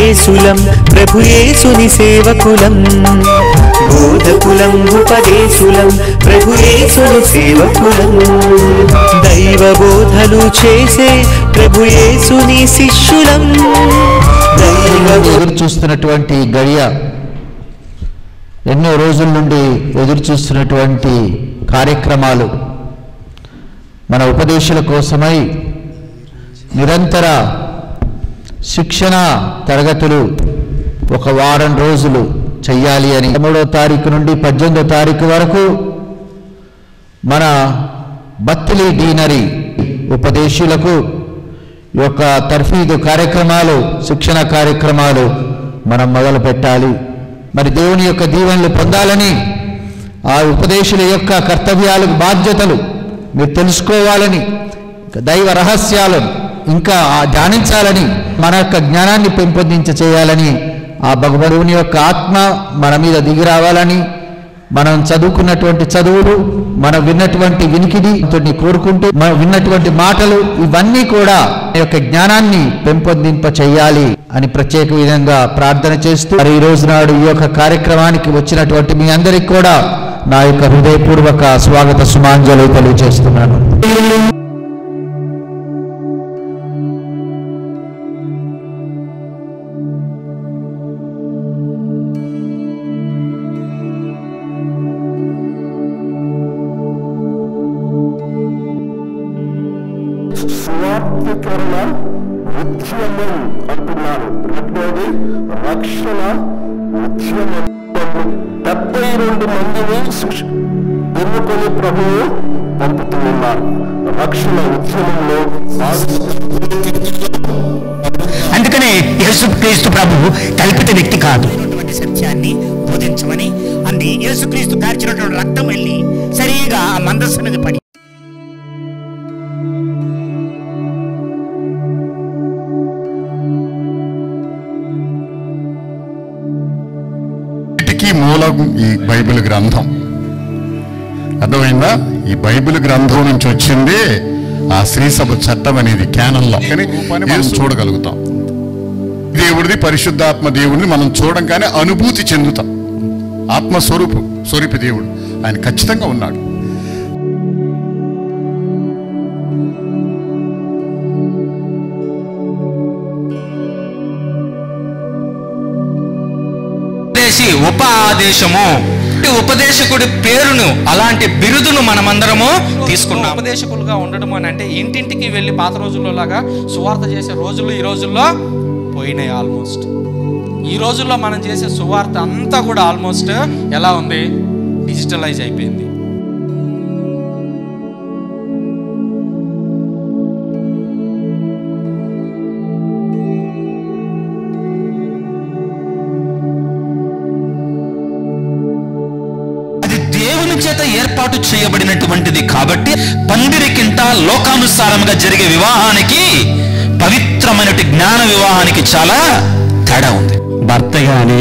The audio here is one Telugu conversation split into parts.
ఉపదేశులం ప్రభుయేసుని సేవకులం. బోధకులం ఉపదేశులం ప్రభుయేసుని సేవకులం. దైవ బోధలు చేసే ప్రభుయేసుని శిష్యులం. ఎదురు చూస్తున్నటువంటి గడియ ఎన్నో రోజుల నుండి ఎదురు చూస్తున్నటువంటి కార్యక్రమాలు మన ఉపదేశాల కోసమై నిరంతర శిక్షణ తరగతులు ఒక వారం రోజులు చెయ్యాలి అని. మూడో తారీఖు నుండి పద్దెనిమిదో తారీఖు వరకు మన బత్తిలి డీనరీ ఉపదేశులకు యొక్క తర్ఫీదు కార్యక్రమాలు శిక్షణ కార్యక్రమాలు మనం మొదలు పెట్టాలి. మరి దేవుని యొక్క దీవెనలు పొందాలని ఆ ఉపదేశుల యొక్క కర్తవ్యాలు బాధ్యతలు మీరు తెలుసుకోవాలని దైవ రహస్యాలను ఇంకా ఆ ధ్యానించాలని మన యొక్క జ్ఞానాన్ని పెంపొందించ చేయాలని ఆ భగవరువుని యొక్క ఆత్మ మన మీద దిగి రావాలని మనం చదువుకున్నటువంటి చదువులు మనం విన్నటువంటి వినికిడి తోటి కోరుకుంటూ మనం విన్నటువంటి మాటలు ఇవన్నీ కూడా యొక్క జ్ఞానాన్ని పెంపొందింప చేయాలి అని ప్రత్యేక విధంగా ప్రార్థన చేస్తూ మరి ఈ రోజు నాడు ఈ యొక్క కార్యక్రమానికి వచ్చినటువంటి మీ అందరికి కూడా నా యొక్క హృదయపూర్వక స్వాగత సుమాంజలు తెలియజేస్తున్నాను. స్వార్థకరణ ఉద్యమం అంటున్నారు రెండోది రక్షణ ఉద్యమం. డెబ్బై రెండు మందిని ఎన్నుకొని ప్రభువు పంపుతూ ఉన్నారు రక్షణ ఉద్యమంలో అందుకనే యేసుక్రీస్తు ప్రభు కల్పిత వ్యక్తి కాదు. సత్యాన్ని బోధించమని అంది. యేసుక్రీస్తు కార్చినటువంటి రక్తం వెళ్ళి సరిగా ఆ మందస్సు మీద పడి మూలం ఈ బైబిల్ గ్రంథం. అర్థమైందా? ఈ బైబిల్ గ్రంథం నుంచి వచ్చింది ఆ శ్రీసభ చట్టం అనేది క్యానల్లో. కానీ చూడగలుగుతాం? దేవుడిది పరిశుద్ధాత్మ దేవుడిని మనం చూడంగానే అనుభూతి చెందుతాం. ఆత్మస్వరూపు స్వరూపి దేవుడు. ఆయన ఖచ్చితంగా ఉన్నాడు. ఉపదేశి ఉపాదేశము. ఈ ఉపదేశకుడి పేరును అలాంటి బిరుదును మనమందరము తీసుకున్నాం. ఉపదేశకులుగా ఉండడం అని అంటే ఇంటింటికి వెళ్ళి పాత రోజుల్లో లాగా సువార్త చేసే రోజులు ఈ రోజుల్లో పోయినాయి ఆల్మోస్ట్ ఈ రోజుల్లో మనం చేసే సువార్త అంతా కూడా ఆల్మోస్ట్ ఎలా ఉంది? డిజిటలైజ్ అయిపోయింది. చేత ఏర్పాటు చేయబడినటువంటిది కాబట్టి పందిరికింట లోకానుసారంగా జరిగే వివాహానికి పవిత్రమైన జ్ఞాన వివాహానికి చాలా తేడా ఉంది. భర్త గాని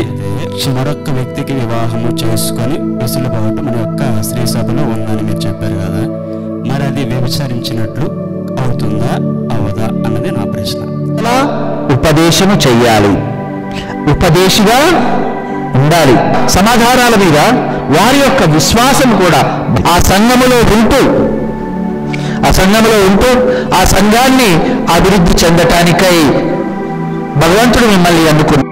మరొక్క వ్యక్తికి వివాహము చేసుకొని వెసులుబాటు మన యొక్క స్త్రీ సభలో ఉందని మీరు చెప్పారు కదా మరి అది వ్యభిచరించినట్లు అవుతుందా అవదా అన్నది నా ప్రశ్న. ఉపదేశము చెయ్యాలి. ఉపదేశిగా ఉండాలి. సమాధానాల మీద వారి యొక్క విశ్వాసం కూడా ఆ సంఘములో ఉంటూ ఆ సంఘములో ఉంటూ ఆ సంఘాన్ని అభివృద్ధి చెందటానికై భగవంతుడు మిమ్మల్ని అందుకున్నాడు.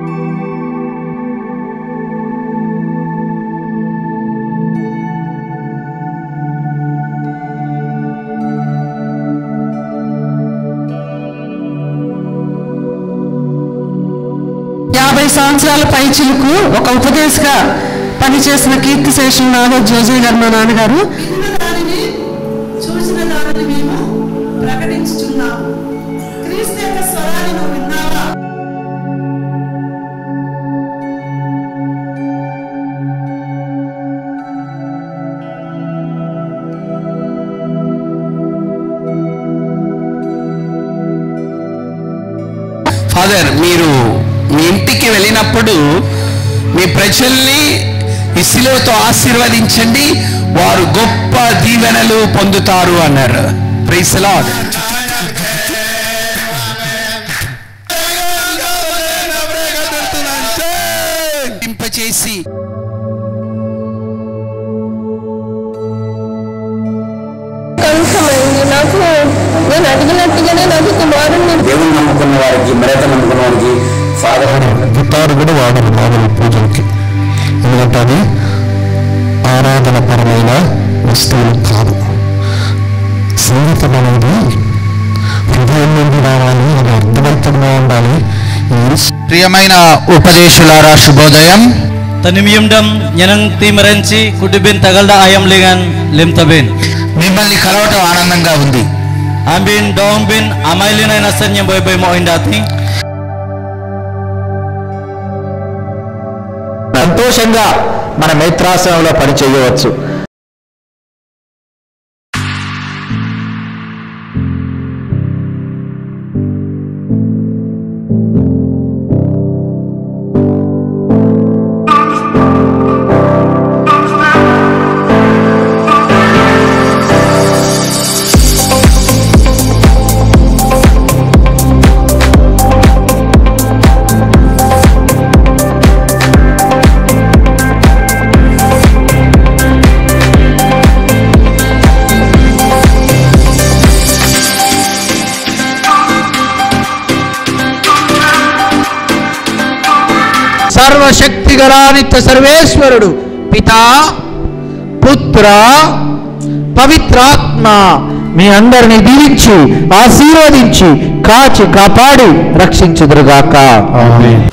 సంవత్సరాల పైచిలకు ఒక ఉపదేశగా పనిచేసిన కీర్తి శేషం నాగర్ జోజీ గారు మా నాన్నగారు. దానిని చూసిన దానిని మేము ప్రకటించుచున్నాము క్రీస్తు యొక్క స్వరాన్ని నువ్వు విన్నావా? ఫాదర్ మీరు ఇంటికి వెళ్ళినప్పుడు మీ ప్రజల్ని ఈ శిలువతో ఆశీర్వదించండి వారు గొప్ప దీవెనలు పొందుతారు అన్నారు. ప్రైస్ లార్డ్ చేసి నాకు నేను అడిగినట్టుగానే నాకు కుమారుణ్ణి దేవుని నమ్ముకున్న వారికి మరేత నమ్ముకున్న వారికి గిటార్ కూడా వాడరు మామూలు పూజలకి. ఎందుకంటే అది ఆరాధన పరమైన వస్తువులు కాదు. సంగీతం అనేది హృదయం నుండి రావాలి అది అర్థవంతంగా ఉండాలి. ప్రియమైన ఉపదేశులారా శుభోదయం. nyanang timarenci kudibin tagalda ayam lingan lim tabin. మిమ్మల్ని కలవటం ఆనందంగా ఉంది. Ambin dong bin amailin ay nasan సంతోషంగా మన పని చేయవచ్చు సర్వశక్తి సర్వశక్తి నిత్య సర్వేశ్వరుడు. పితా పుత్ర పవిత్రాత్మ. మీ అందరిని దీవించి ఆశీర్వదించి కాచి కాపాడి రక్షించుదురుగాక. ఆమేన్.